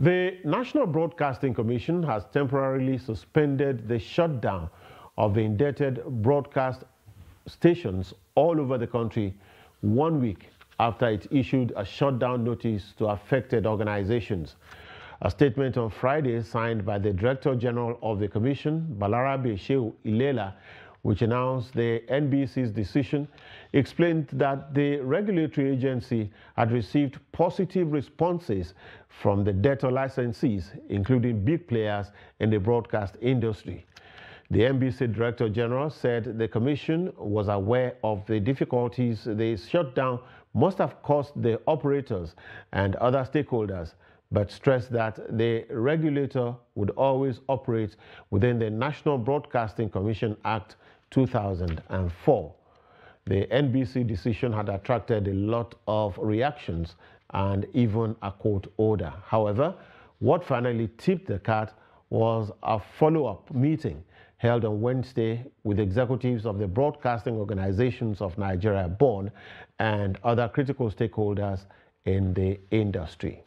The National Broadcasting Commission has temporarily suspended the shutdown of the indebted broadcast stations all over the country one week after it issued a shutdown notice to affected organizations. A statement on Friday signed by the Director General of the Commission, Balarabe Shehu Ilela, which announced the NBC's decision, explained that the regulatory agency had received positive responses from the debtor licensees, including big players in the broadcast industry. The NBC Director General said the Commission was aware of the difficulties the shutdown must have caused the operators and other stakeholders, but stressed that the regulator would always operate within the National Broadcasting Commission Act 2004. The NBC decision had attracted a lot of reactions and even a court order. However, what finally tipped the cat was a follow-up meeting held on Wednesday with executives of the broadcasting organizations of Nigeria, BORN, and other critical stakeholders in the industry.